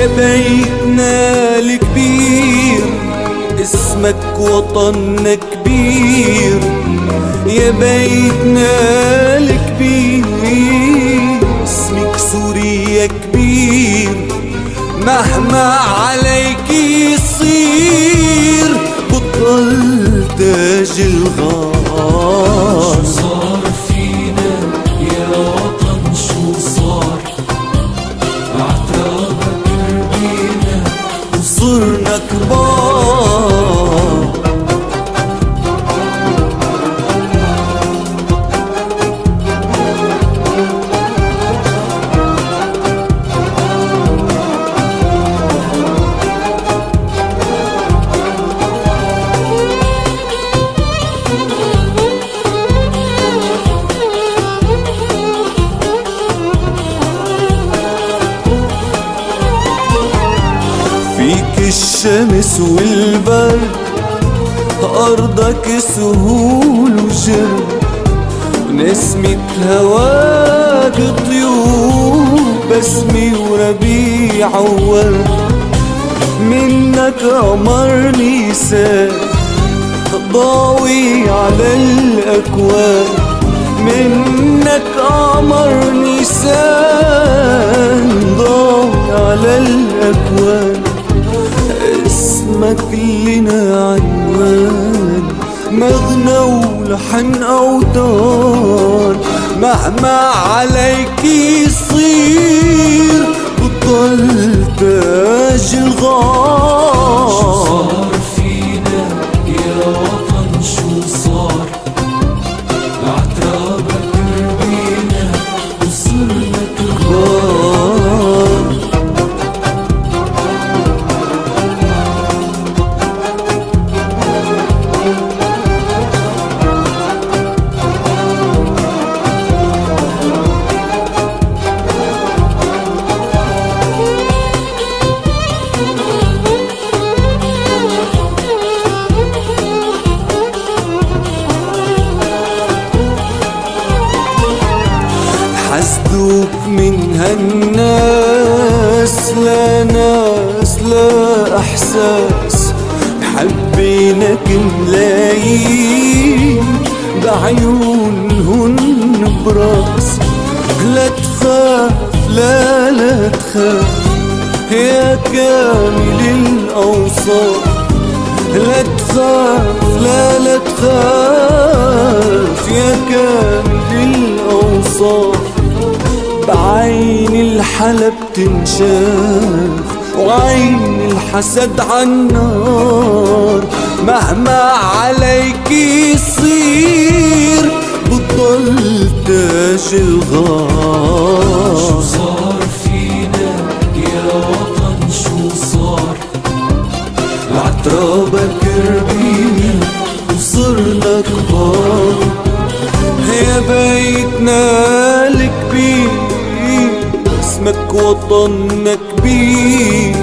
يا بيتنا الكبير اسمك وطننا كبير. يا بيتنا الكبير اسمك سوريا كبير. مهما عليك يصير بطل تاج الغار. الشمس والبرد أرضك سهول وجرد نسمة هواك طيور بسمة وربيع وورد منك قمر نيسان ضاوي على الأكوان منك قمر نيسان ضاوي على الأكوان ولحن أوتار مهما عليك يصير بطل تاج الغار. حسدوك من هالناس لا ناس لا إحساس. حبينك ملايين بعيونهن براس. لا تخاف لا لا تخاف. يا كامل الأوصاف. لا تخاف لا لا تخاف. بعين الحلب تنشاف وعين الحسد عالنار. مهما عليك يصير بتضل تاج الغار. اسمك وطننا كبير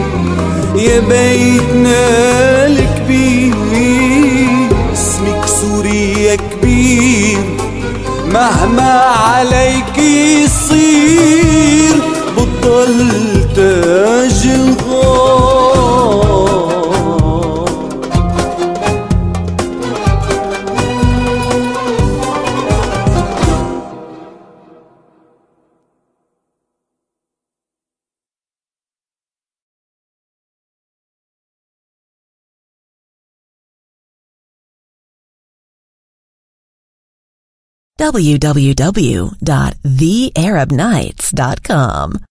يا بيتنا الكبير. اسمك سوريا كبير مهما عليك يصير. بتضل تاج الغار www.thearabnights.com